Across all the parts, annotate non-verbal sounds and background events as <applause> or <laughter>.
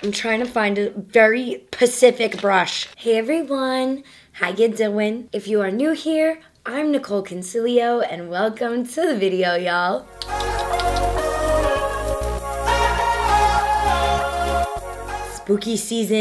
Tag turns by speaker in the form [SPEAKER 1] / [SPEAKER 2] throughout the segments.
[SPEAKER 1] I'm trying to find a very Pacific brush. Hey everyone, how you doing? If you are new here, I'm Nicol Concilio and welcome to the video, y'all. spooky season.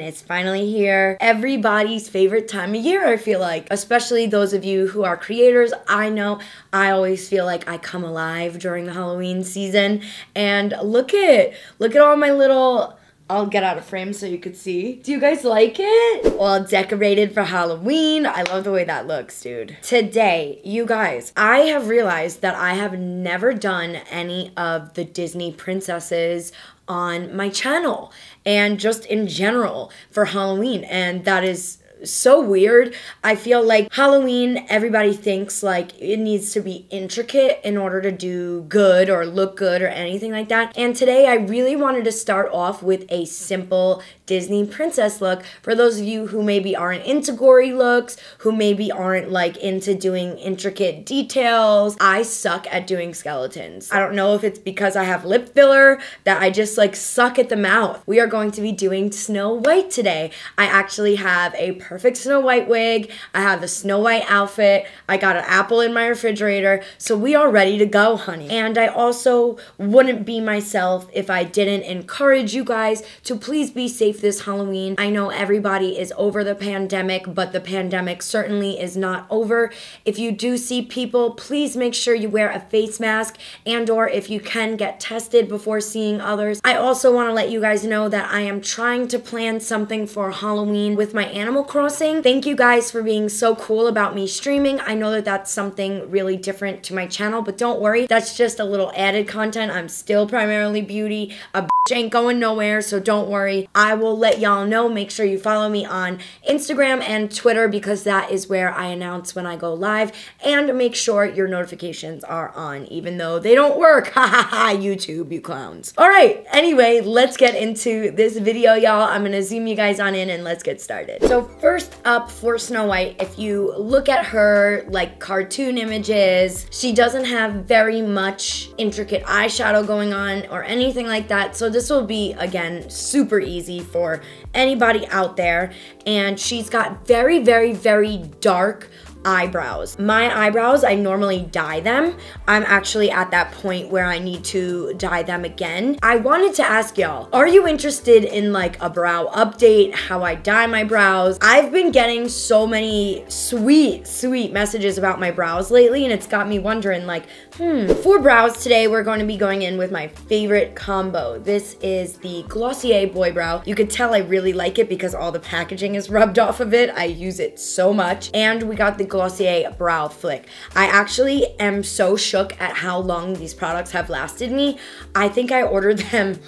[SPEAKER 1] It's finally here. Everybody's favorite time of year, I feel like. Especially those of you who are creators. I know I always feel like I come alive during the Halloween season. And look at, look at all my little I'll get out of frame so you could see. Do you guys like it? All decorated for Halloween. I love the way that looks, dude. Today, you guys, I have realized that I have never done any of the Disney princesses on my channel and just in general for Halloween. And that is so weird. I feel like Halloween, everybody thinks like it needs to be intricate in order to do good or look good or anything like that. And today I really wanted to start off with a simple Disney princess look for those of you who maybe aren't into gory looks, who maybe aren't like into doing intricate details. I suck at doing skeletons. I don't know if it's because I have lip filler that I just like suck at the mouth. We are going to be doing Snow White today. I actually have a perfect Snow White wig. I have the Snow White outfit. I got an apple in my refrigerator. So we are ready to go, honey. And I also wouldn't be myself if I didn't encourage you guys to please be safe this Halloween. I know everybody is over the pandemic, but the pandemic certainly is not over. If you do see people, please make sure you wear a face mask and or if you can get tested before seeing others. I also want to let you guys know that I am trying to plan something for Halloween with my Animal Crossing. Thank you guys for being so cool about me streaming. I know that that's something really different to my channel, but don't worry, that's just a little added content. I'm still primarily beauty. A ain't going nowhere, so don't worry. I will let y'all know. Make sure you follow me on Instagram and Twitter because that is where I announce when I go live. And make sure your notifications are on, even though they don't work. <laughs> Ha ha ha, YouTube, you clowns. All right, anyway, let's get into this video, y'all. I'm gonna zoom you guys on in and let's get started. So first up for Snow White, if you look at her like cartoon images, she doesn't have very much intricate eyeshadow going on or anything like that. So this will be, again, super easy for anybody out there. And she's got very, very, very dark eyebrows. My eyebrows, I normally dye them. I'm actually at that point where I need to dye them again. I wanted to ask y'all, are you interested in like a brow update, how I dye my brows? I've been getting so many sweet, sweet messages about my brows lately and it's got me wondering like, hmm, for brows today, we're going to be going in with my favorite combo. This is the Glossier Boy Brow. You could tell I really like it because all the packaging is rubbed off of it. I use it so much. And we got the Glossier Brow Flick. I actually am so shook at how long these products have lasted me. I think I ordered them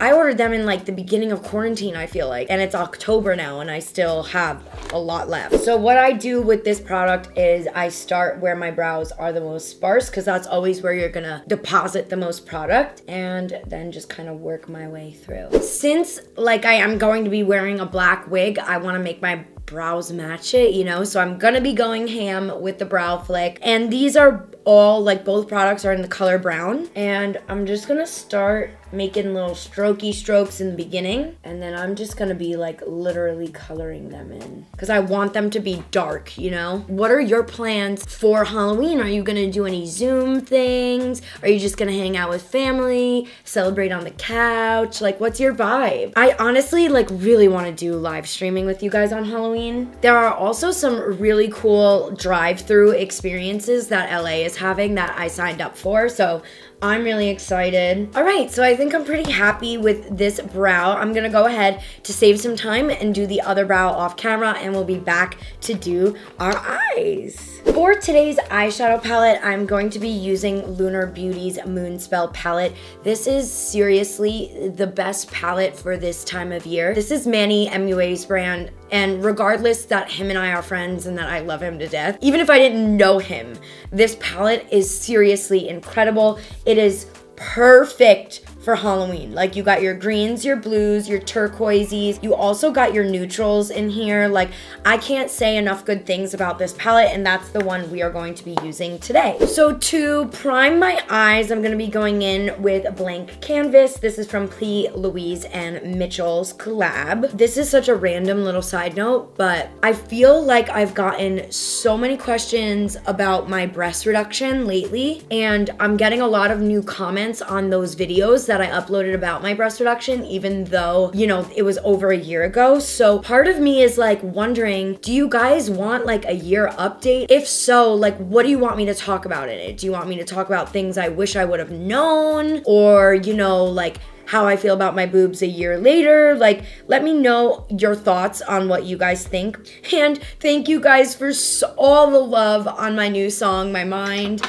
[SPEAKER 1] I ordered them in like the beginning of quarantine, I feel like, and it's October now and I still have a lot left. So what I do with this product is I start where my brows are the most sparse because that's always where you're gonna deposit the most product and then just kind of work my way through. Since like I am going to be wearing a black wig, I wanna make my brows match it, you know? So I'm gonna be going ham with the brow flick. And these are all, like both products are in the color brown. And I'm just gonna start making little strokey strokes in the beginning. And then I'm just gonna be like literally coloring them in. Cause I want them to be dark, you know? What are your plans for Halloween? Are you gonna do any Zoom things? Are you just gonna hang out with family? Celebrate on the couch? Like what's your vibe? I honestly like really wanna do live streaming with you guys on Halloween Halloween. There are also some really cool drive-through experiences that LA is having that I signed up for. So I'm really excited. All right, so I think I'm pretty happy with this brow. I'm gonna go ahead to save some time and do the other brow off camera and we'll be back to do our eyes. For today's eyeshadow palette, I'm going to be using Lunar Beauty's Moon Spell palette. This is seriously the best palette for this time of year. This is Manny MUA's brand and regardless that him and I are friends and that I love him to death, even if I didn't know him, this palette is seriously incredible. It is perfect for Halloween. Like you got your greens, your blues, your turquoises. You also got your neutrals in here. Like I can't say enough good things about this palette and that's the one we are going to be using today. So to prime my eyes, I'm gonna be going in with a Blank Canvas. This is from P. Louise and Mitchell's collab. This is such a random little side note, but I feel like I've gotten so many questions about my breast reduction lately, and I'm getting a lot of new comments on those videos that I uploaded about my breast reduction, even though, you know, it was over a year ago. So part of me is like wondering, do you guys want like a year update? If so, like what do you want me to talk about in it? Do you want me to talk about things I wish I would have known? Or, you know, like how I feel about my boobs a year later. Like, let me know your thoughts on what you guys think. And thank you guys for so all the love on my new song, My Mind.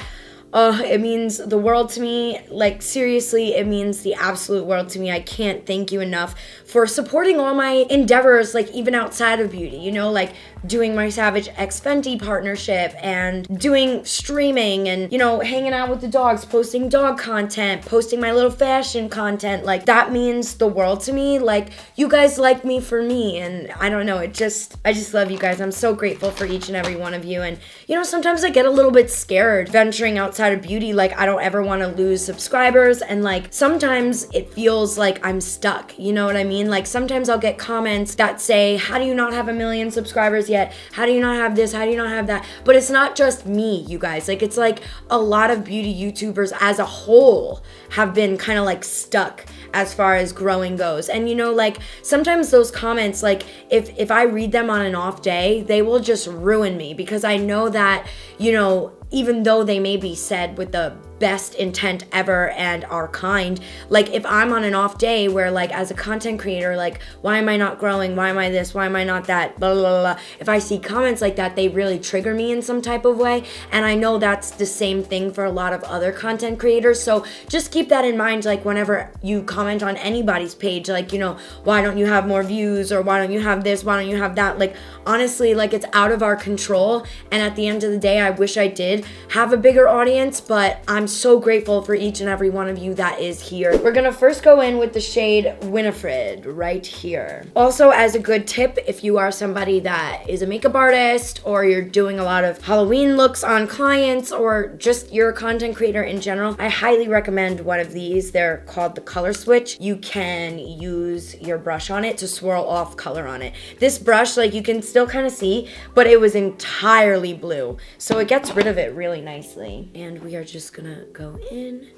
[SPEAKER 1] Uh, it means the world to me. Like, seriously, it means the absolute world to me. I can't thank you enough for supporting all my endeavors, like, even outside of beauty, you know, like doing my Savage X Fenty partnership and doing streaming and, you know, hanging out with the dogs, posting dog content, posting my little fashion content. Like, that means the world to me. Like, you guys like me for me. And I don't know, it just, I just love you guys. I'm so grateful for each and every one of you. And, you know, sometimes I get a little bit scared venturing outside of beauty. Like, I don't ever want to lose subscribers. And, like, sometimes it feels like I'm stuck. You know what I mean? Like, sometimes I'll get comments that say, How do you not have a million subscribers? Yet? How do you not have this? How do you not have that? But it's not just me, you guys. Like it's like a lot of beauty YouTubers as a whole have been kind of like stuck as far as growing goes. And you know, like sometimes those comments, like if if I read them on an off day, they will just ruin me because I know that, you know, even though they may be said with the best intent ever and are kind. Like if I'm on an off day where like as a content creator, like why am I not growing? Why am I this? Why am I not that? Blah, blah, blah. If I see comments like that, they really trigger me in some type of way. And I know that's the same thing for a lot of other content creators. So just keep that in mind. Like whenever you comment on anybody's page, like, you know, why don't you have more views or why don't you have this? Why don't you have that? Like honestly, like it's out of our control. And at the end of the day, I wish I did have a bigger audience, but I'm so grateful for each and every one of you that is here. We're gonna first go in with the shade Winifred right here. Also, as a good tip, if you are somebody that is a makeup artist or you're doing a lot of Halloween looks on clients or just you're a content creator in general, I highly recommend one of these. They're called the Color Switch. You can use your brush on it to swirl off color on it. This brush, like you can still kind of see, but it was entirely blue. So it gets rid of it really nicely. And we are just gonna go in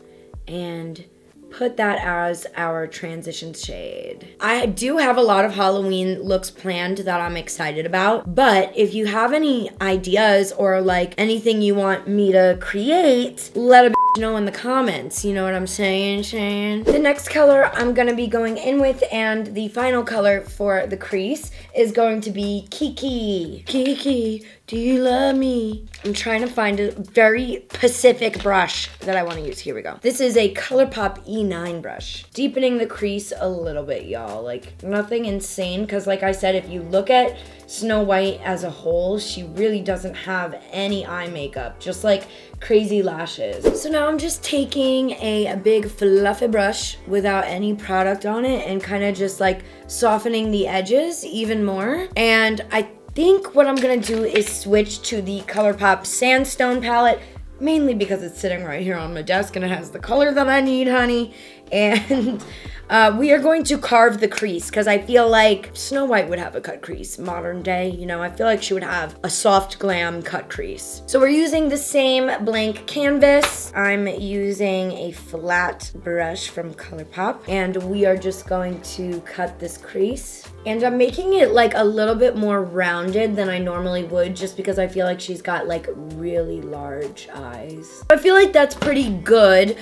[SPEAKER 1] and put that as our transition shade. I do have a lot of Halloween looks planned that I'm excited about, but if you have any ideas or like anything you want me to create, let a know in the comments, you know what I'm saying, Shane? The next color I'm gonna be going in with and the final color for the crease is going to be Kiki. Kiki, do you love me? I'm trying to find a very Pacific brush that I wanna use. Here we go. This is a ColourPop E9 brush. Deepening the crease a little bit, y'all. Like nothing insane, cause like I said, if you look at Snow White as a whole, she really doesn't have any eye makeup, just like crazy lashes. So now I'm just taking a, a big fluffy brush without any product on it and kind of just like softening the edges even more. And I think what I'm gonna do is switch to the ColourPop Sandstone palette mainly because it's sitting right here on my desk and it has the color that I need, honey. <laughs> And uh, we are going to carve the crease because I feel like Snow White would have a cut crease, modern day, you know, I feel like she would have a soft glam cut crease. So we're using the same blank canvas. I'm using a flat brush from ColourPop and we are just going to cut this crease. And I'm making it like a little bit more rounded than I normally would just because I feel like she's got like really large eyes. I feel like that's pretty good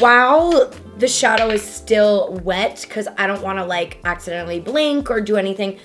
[SPEAKER 1] while the shadow is still wet because I don't want to like accidentally blink or do anything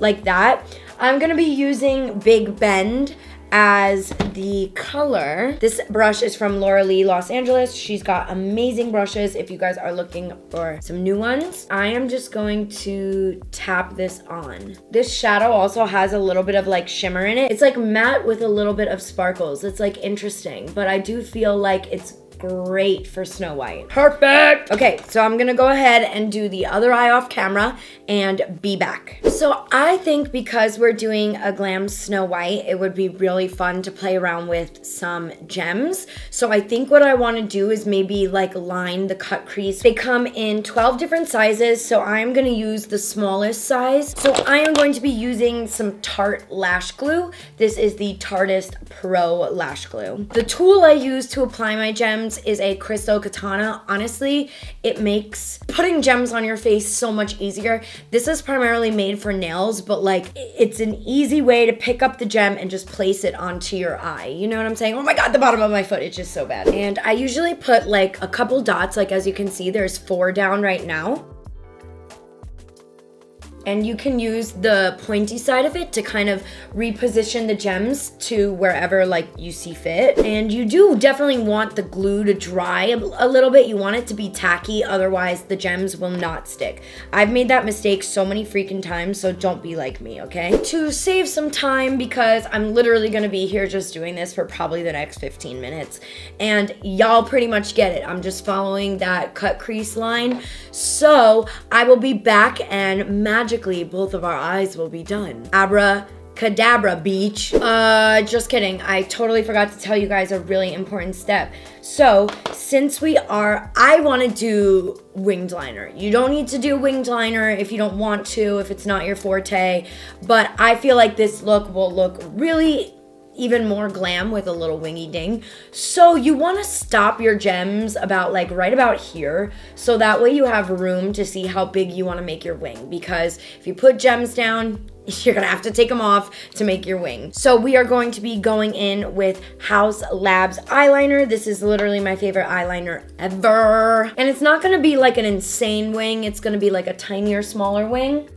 [SPEAKER 1] like that. I'm to be using Big Bend as the color. This brush is from Laura Lee Los Angeles. She's got amazing brushes if you guys are looking for some new ones. I am just going to tap this on. This shadow also has a little bit of like shimmer in it. It's like matte with a little bit of sparkles. It's like interesting, but I do feel like it's great for Snow White. Perfect. Okay, so I'm gonna go ahead and do the other eye off camera and be back. So I think because we're doing a glam Snow White, it would be really fun to play around with some gems. So I think what I wanna do is maybe like line the cut crease. They come in 12 different sizes, so I'm gonna use the smallest size. So I am going to be using some Tarte lash glue. This is the Tarteist Pro lash glue. The tool I use to apply my gems is a Crystal Katana. Honestly, it makes putting gems on your face so much easier. This is primarily made for nails, but like it's an easy way to pick up the gem and just place it onto your eye. You know what I'm saying? Oh my God, the bottom of my foot is just so bad. And I usually put like a couple dots, like as you can see, there's four down right now and you can use the pointy side of it to kind of reposition the gems to wherever like you see fit. And you do definitely want the glue to dry a, little bit. You want it to be tacky otherwise the gems will not stick. I've made that mistake so many freaking times so don't be like me okay? To save some time because i'm literally to be here just doing this for probably the next 15 minutes. And y'all pretty much get it. I'm just following that cut crease line. So i will be back and magic magically both of our eyes will be done. Abra Cadabra Beach. Uh, just kidding. I totally forgot to tell you guys a really important step. So, since we are, I want to do winged liner. You don't need to do winged liner if you don't want to, if it's not your forte. But I feel like this look will look really even more glam with a little wingy ding. So you want to stop your gems about like right about here. So that way you have room to see how big you want to make your wing. Because if you put gems down, <laughs> you're gonna have to take them off to make your wing. So we are going to be going in with Haus Labs eyeliner. This is literally my favorite eyeliner ever. And it's not gonna be like an insane wing. It's gonna be like a tinier, smaller wing.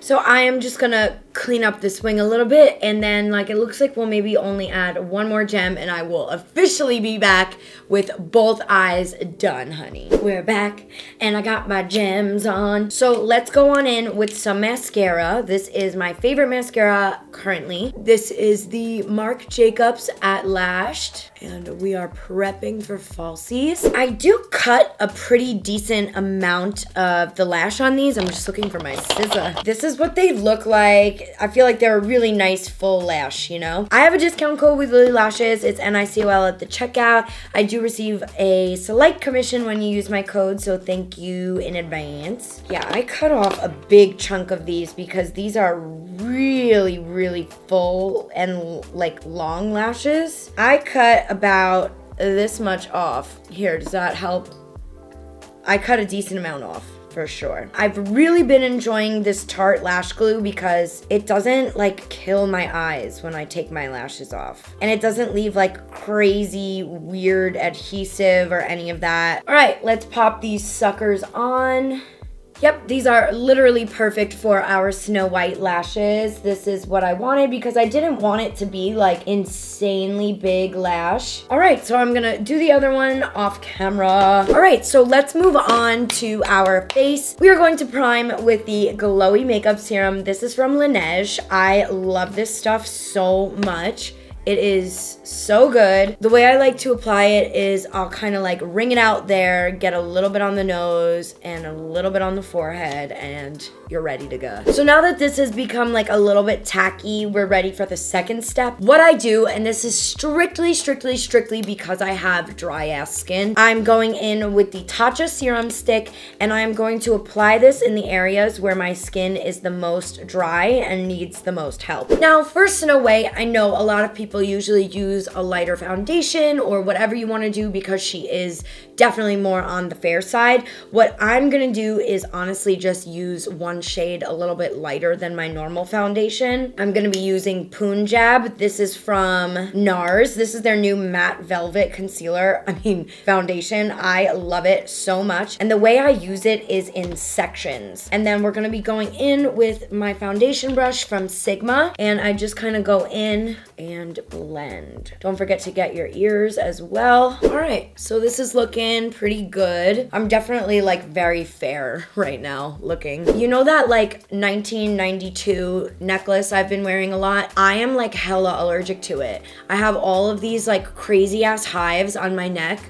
[SPEAKER 1] So I am just gonna clean up this wing a little bit and then like it looks like we'll maybe only add one more gem and I will officially be back with both eyes done honey. We're back and I got my gems on. So let's go on in with some mascara. This is my favorite mascara currently. This is the Marc Jacobs At Lash'd and we are prepping for falsies. I do cut a pretty decent amount of the lash on these. I'm just looking for my scissor. This is what they look like I feel like they're a really nice full lash, you know? I have a discount code with Lilly Lashes. It's N-I-C-O-L at the checkout. I do receive a slight commission when you use my code, so thank you in advance. Yeah, I cut off a big chunk of these because these are really, really full and like long lashes. I cut about this much off. Here, does that help? I cut a decent amount off for sure. I've really been enjoying this Tarte lash glue because it doesn't like kill my eyes when I take my lashes off. And it doesn't leave like crazy weird adhesive or any of that. All right, let's pop these suckers on. Yep, these are literally perfect for our Snow White lashes. This is what I wanted because I didn't want it to be like insanely big lash. All right, so I'm gonna do the other one off camera. All right, so let's move on to our face. We are going to prime with the Glowy Makeup Serum. This is from Laneige. I love this stuff so much. It is so good. The way I like to apply it is I'll kind of like wring it out there, get a little bit on the nose and a little bit on the forehead and you're ready to go. So now that this has become like a little bit tacky, we're ready for the second step. What I do, and this is strictly, strictly, strictly because I have dry ass skin, I'm going in with the Tatcha Serum Stick and I am going to apply this in the areas where my skin is the most dry and needs the most help. Now, first in a way, I know a lot of people people usually use a lighter foundation or whatever you want to do because she is definitely more on the fair side. What I'm going to do is honestly just use one shade a little bit lighter than my normal foundation. I'm going to be using Punjab. This is from NARS. This is their new matte velvet concealer, <laughs> I mean foundation. I love it so much. And the way I use it is in sections. And then we're going to be going in with my foundation brush from Sigma. And I just kind of go in and blend. Don't forget to get your ears as well. All right, so this is looking pretty good. I'm definitely like very fair <laughs> right now looking. You know that like 1992 necklace I've been wearing a lot? I am like hella allergic to it. I have all of these like crazy ass hives on my neck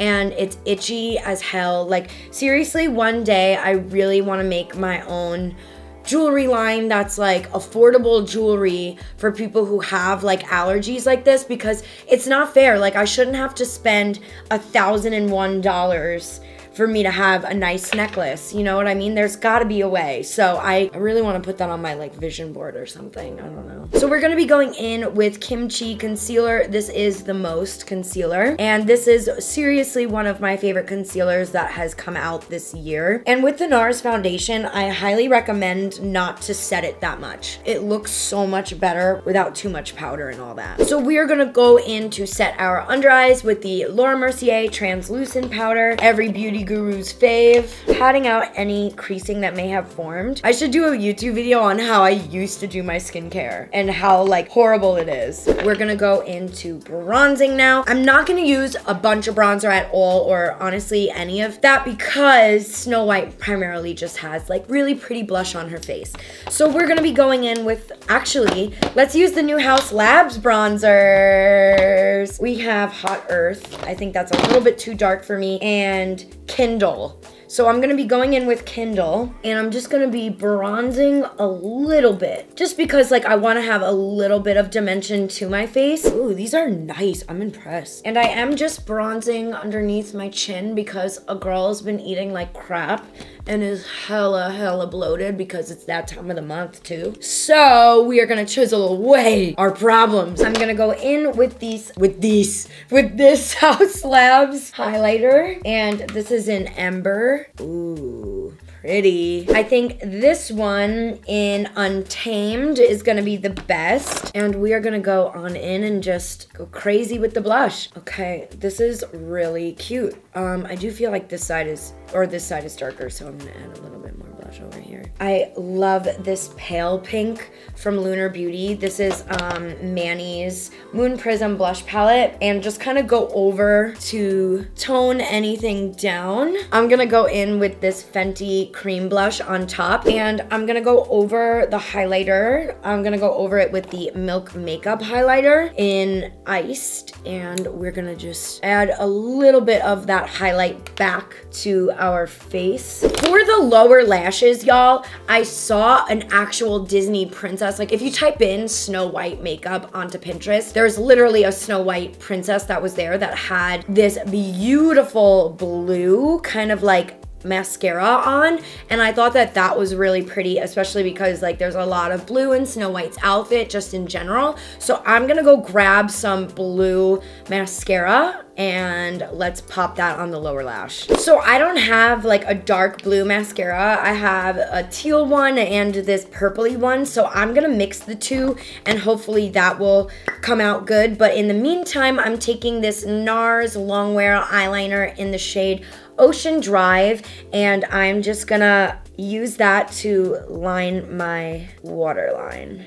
[SPEAKER 1] and it's itchy as hell. Like seriously, one day I really want to make my own jewelry line that's like affordable jewelry for people who have like allergies like this because it's not fair. Like I shouldn't have to spend a thousand and one dollars for me to have a nice necklace. You know what I mean? There's gotta be a way. So I really wanna put that on my like vision board or something. I don't know. So we're gonna be going in with Kimchi Concealer. This is the most concealer. And this is seriously one of my favorite concealers that has come out this year. And with the NARS foundation, I highly recommend not to set it that much. It looks so much better without too much powder and all that. So we are gonna go in to set our under eyes with the Laura Mercier translucent powder. Every beauty Guru's fave, patting out any creasing that may have formed. I should do a YouTube video on how I used to do my skincare and how like horrible it is. We're gonna go into bronzing now. I'm not gonna use a bunch of bronzer at all or honestly any of that because Snow White primarily just has like really pretty blush on her face. So we're gonna be going in with, actually, let's use the New Haus Labs bronzers. We have Hot Earth. I think that's a little bit too dark for me and Kindle. So I'm gonna be going in with Kindle and I'm just gonna be bronzing a little bit just because like I wanna have a little bit of dimension to my face. Ooh, these are nice, I'm impressed. And I am just bronzing underneath my chin because a girl has been eating like crap and is hella, hella bloated because it's that time of the month too. So we are gonna chisel away our problems. I'm gonna go in with these, with these, with this <laughs> Haus Labs highlighter. And this is in Ember. Ooh, pretty. I think this one in Untamed is gonna be the best. And we are gonna go on in and just go crazy with the blush. Okay, this is really cute. Um, I do feel like this side is, or this side is darker, so I'm gonna add a little bit more over here. I love this pale pink from Lunar Beauty. This is um, Manny's Moon Prism blush palette and just kind of go over to tone anything down. I'm gonna go in with this Fenty cream blush on top and I'm gonna go over the highlighter. I'm gonna go over it with the Milk Makeup highlighter in Iced and we're gonna just add a little bit of that highlight back to our face. For the lower lashes, y'all, I saw an actual Disney princess. Like if you type in Snow White makeup onto Pinterest, there's literally a Snow White princess that was there that had this beautiful blue kind of like mascara on and I thought that that was really pretty especially because like there's a lot of blue in Snow White's outfit just in general so I'm gonna go grab some blue mascara and let's pop that on the lower lash. So I don't have like a dark blue mascara. I have a teal one and this purpley one. So I'm gonna mix the two and hopefully that will come out good. But in the meantime, I'm taking this NARS Longwear eyeliner in the shade Ocean Drive and I'm just gonna use that to line my waterline.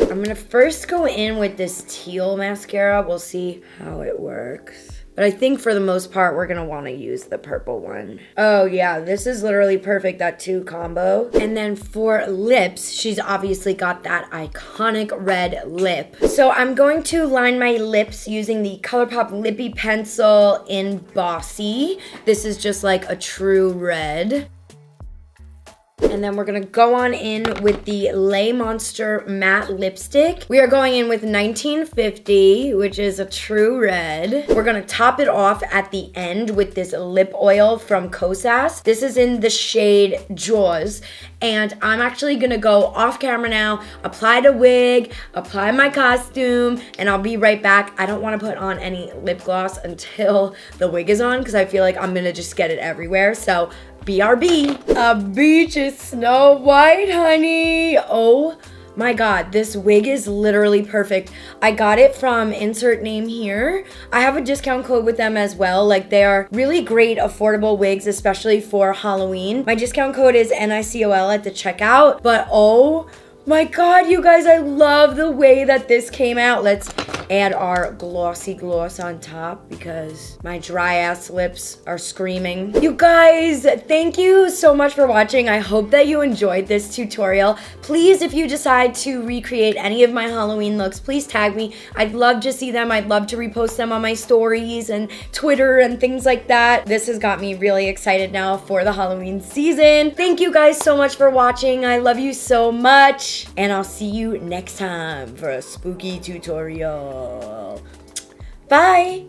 [SPEAKER 1] I'm gonna first go in with this teal mascara. We'll see how it works. But I think for the most part, we're gonna wanna use the purple one. Oh yeah, this is literally perfect, that two combo. And then for lips, she's obviously got that iconic red lip. So I'm going to line my lips using the ColourPop Lippy Pencil in Bossy. This is just like a true red. And then we're gonna go on in with the Lay Monster matte lipstick. We are going in with 1950, which is a true red. We're gonna top it off at the end with this lip oil from Kosas. This is in the shade Jaws. And I'm actually gonna go off camera now, apply the wig, apply my costume, and I'll be right back. I don't wanna put on any lip gloss until the wig is on because I feel like I'm gonna just get it everywhere. So BRB. A beach is Snow White, honey. Oh my god, this wig is literally perfect. I got it from insert name here. I have a discount code with them as well. Like they are really great affordable wigs, especially for Halloween. My discount code is NICOL at the checkout, but oh My God, you guys, I love the way that this came out. Let's add our glossy gloss on top because my dry ass lips are screaming. You guys, thank you so much for watching. I hope that you enjoyed this tutorial. Please, if you decide to recreate any of my Halloween looks, please tag me. I'd love to see them. I'd love to repost them on my stories and Twitter and things like that. This has got me really excited now for the Halloween season. Thank you guys so much for watching. I love you so much. And I'll see you next time for a spooky tutorial. Bye!